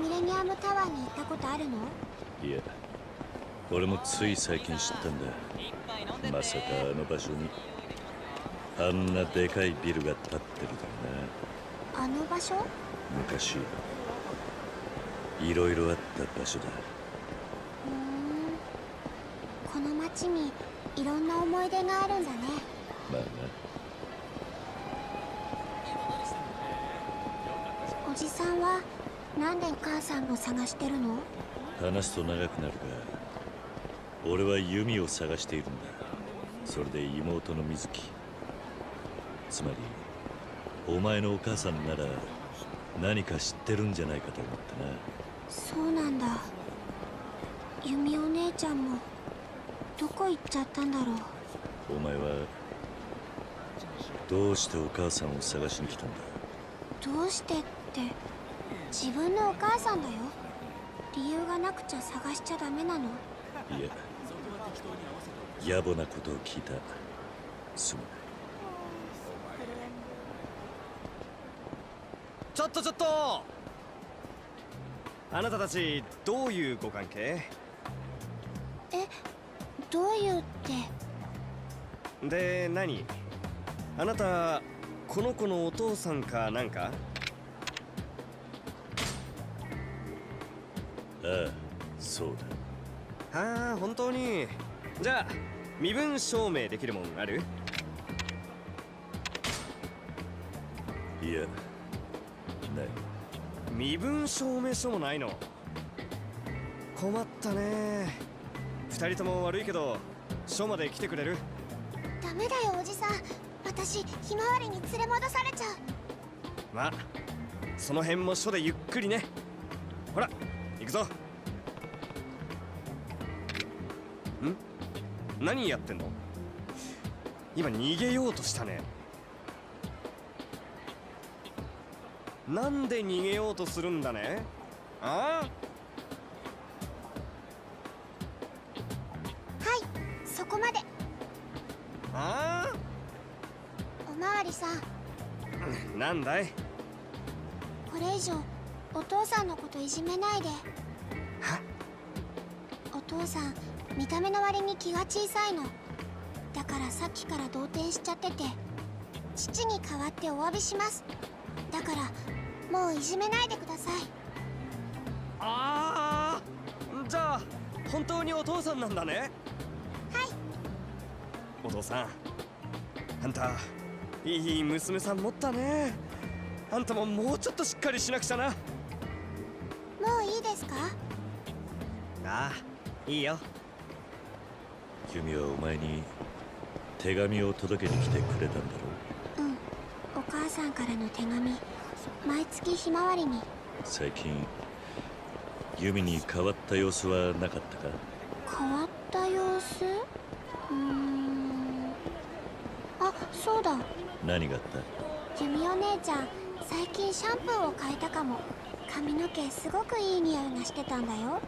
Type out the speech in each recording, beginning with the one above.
ミレニアムタワーに行ったことあるの？いや俺もつい最近知ったんだ。まさかあの場所に。あんなでかいビルが建ってるだあの場所？な昔。いろいろあった場所だ。ふーん。この街にいろんな思い出があるんだね。まあおじさんはなんでお母さんを探してるの？な話すと長くなるが俺は弓を探しているんだ。それで妹の水木つまりお前のお母さんなら何か知ってるんじゃないかと思ってな。そうなんだ。弓お姉ちゃんもどこ行っちゃったんだろう？お前はどうしてお母さんを探しに来たんだ？どうしてって自分のお母さんだよ。理由がなくちゃ探しちゃダメなの。いや野暮なことを聞いた。すまない。ちょっとちょっと。あなたたちどういうご関係？えどういうって？で何？あなたこの子のお父さんかなんか？ああそうだ。ああ本当に。じゃあ身分証明できるもんある？いやない。身分証明書もないの。困ったね。二人とも悪いけど署まで来てくれる？ダメだよおじさん。私ひまわりに連れ戻されちゃう。まあその辺も署でゆっくりね。ほら行くぞ何やってんの？今逃げようとしたね。なんで逃げようとするんだね？あ？はいそこまで。あ？あおまわりさん。あなんだい？これ以上お父さんのこといじめないで。は？お父さん見た目の割に気が小さいの。だからさっきから動転しちゃってて父に代わってお詫びします。だからもういじめないでください。ああじゃあ本当にお父さんなんだね。はい。お父さんあんたいい娘さん持ったね。あんたももうちょっとしっかりしなくちゃな。もういいですか？ああいいよ君はお前に手紙を届けに来てくれたんだろう？ん。お母さんからの手紙毎月ひまわりに。最近弓に変わった様子はなかったか？変わった様子？うーん。あそうだ。何があった？ユミお姉ちゃん最近シャンプーを変えたかも。髪の毛すごくいい匂いがしてたんだよ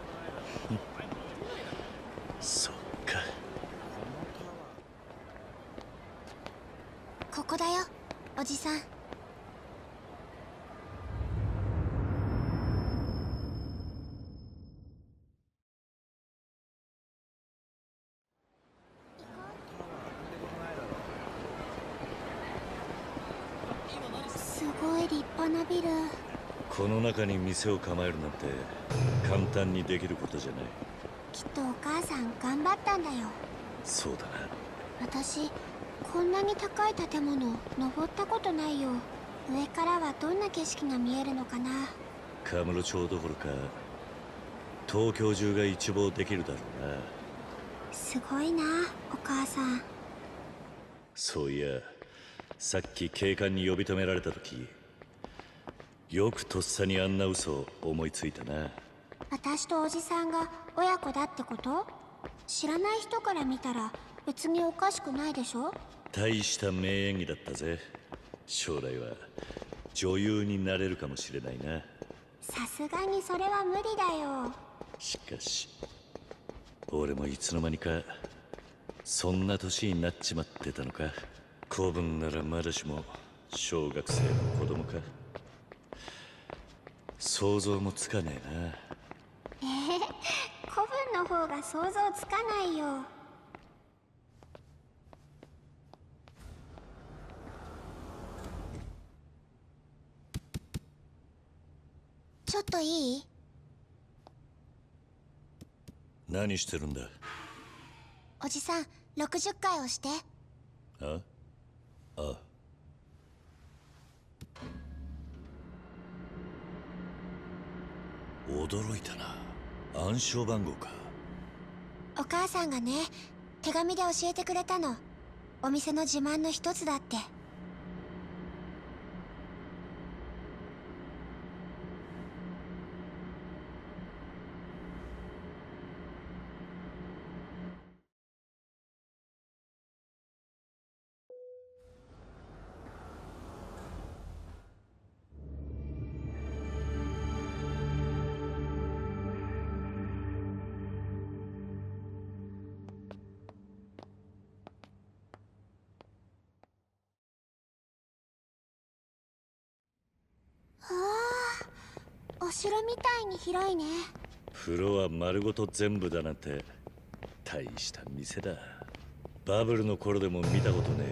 そっかここだよおじさんすごい立派なビル。この中に店を構えるなんて簡単にできることじゃない。きっとお母さん頑張ったんだよ。そうだな。私こんなに高い建物登ったことないよ。上からはどんな景色が見えるのかな。カムロ町どころか東京中が一望できるだろうな。すごいなお母さん。そういやさっき警官に呼び止められた時よくとっさにあんな嘘を思いついたな。私とおじさんが親子だってこと？知らない人から見たら別におかしくないでしょ？大した名演技だったぜ。将来は女優になれるかもしれないな。さすがにそれは無理だよ。しかし俺もいつの間にかそんな年になっちまってたのか。子分ならまだしも小学生の子供か想像もつかねえな。ええ古文の方が想像つかないよ。ちょっといい？何してるんだ？おじさん60回押して。あ？あ？驚いたな。暗証番号か。お母さんがね手紙で教えてくれたの。お店の自慢の一つだって。お城みたいに広いね。風呂は丸ごと全部だなんて大した店だ。バブルの頃でも見たことね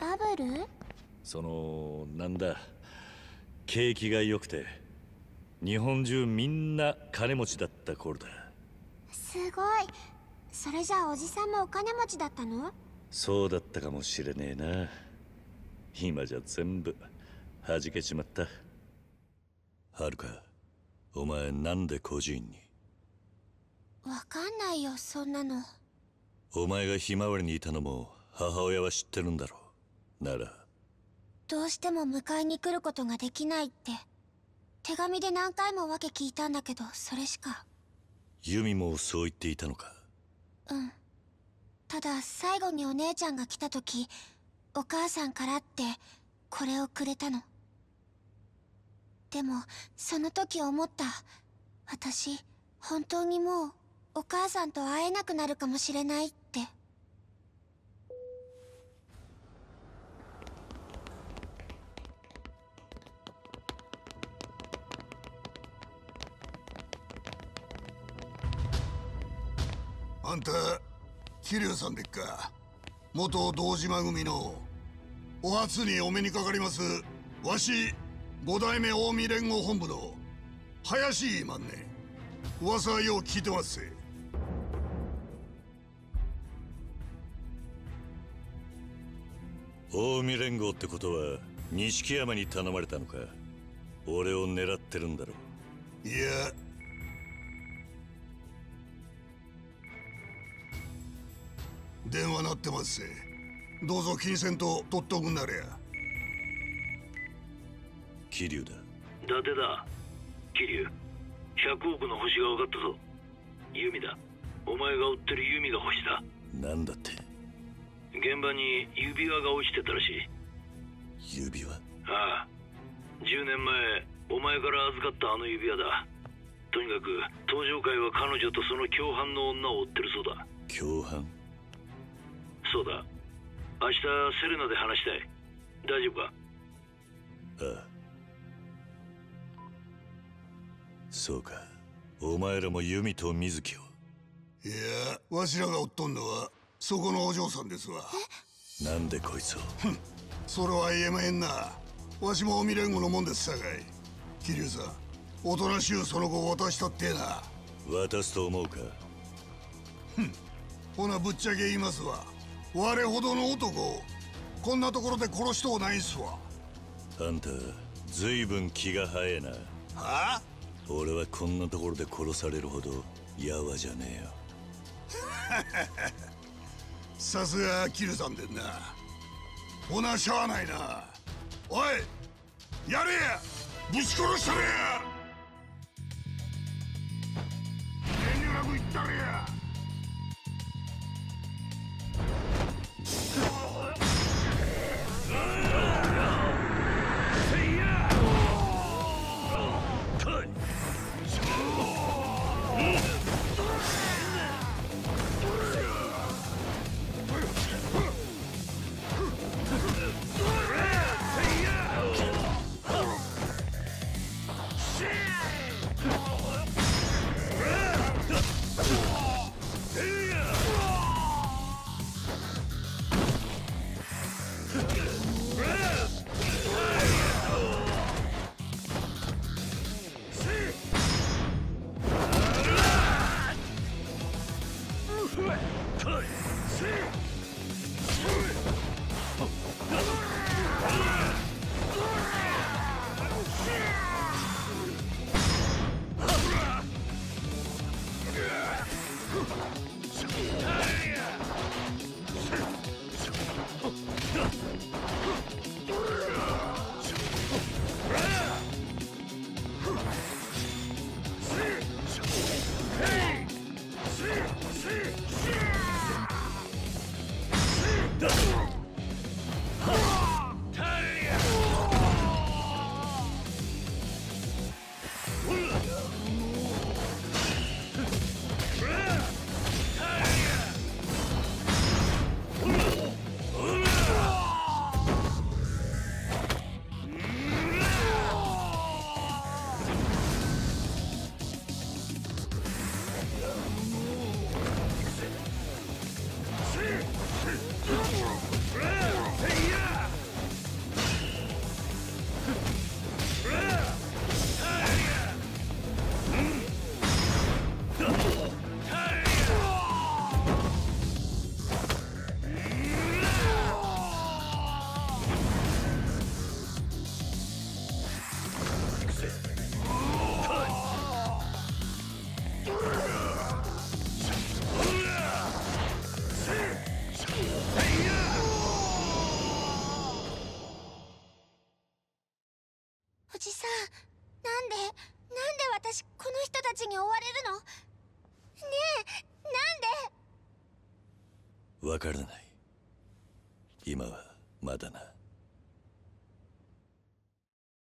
えよ。バブル？そのなんだ景気が良くて日本中みんな金持ちだった頃だ。すごい。それじゃあおじさんもお金持ちだったの？そうだったかもしれねえな。今じゃ全部弾けちまったはるかお前なんで孤児院に？わかんないよそんなの。お前がひまわりにいたのも母親は知ってるんだろう。なら。どうしても迎えに来ることができないって。手紙で何回も訳聞いたんだけどそれしか。ユミもそう言っていたのか？うん。ただ最後にお姉ちゃんが来た時お母さんからってこれをくれたのでもその時思った。私本当にもうお母さんと会えなくなるかもしれないって。あんた桐生さんでっか？元堂島組の。お初にお目にかかりますわし五代目近江連合本部の林いまんね噂はよう聞いてますせ近江連合ってことは錦山に頼まれたのか？俺を狙ってるんだろいや。電話鳴ってますせどうぞ金銭と取っておくんなれや桐生だ。伊達だ。桐生。100億の星が分かったぞ。ユミだ。お前が追ってるユミが星だ。なんだって？現場に指輪が落ちてたらしい。指輪？ああ。10年前お前から預かったあの指輪だ。とにかく登場会は彼女とその共犯の女を追ってるそうだ。共犯？そうだ。明日セレナで話したい。大丈夫か？ああそうか。お前らも弓と水木を。いやわしらが追っとんのはそこのお嬢さんですわ。なんでこいつを？それは言えまへんな。わしも未連合のもんですさかい。桐生さんおとなしゅうその後渡したってえな。渡すと思うか？ほなぶっちゃけ言いますわ。我ほどの男をこんなところで殺しとうないんすわ。あんたずいぶん気が早えな。はあ？俺はこんなところで殺されるほどやわじゃねえよ。さすがキルさんでんな。おなしゃあないな。おいやれや。ぶち殺したれや。遠慮なく言ったれや。でなんで私この人たちに追われるの？ねえなんで？わからない。今はまだな。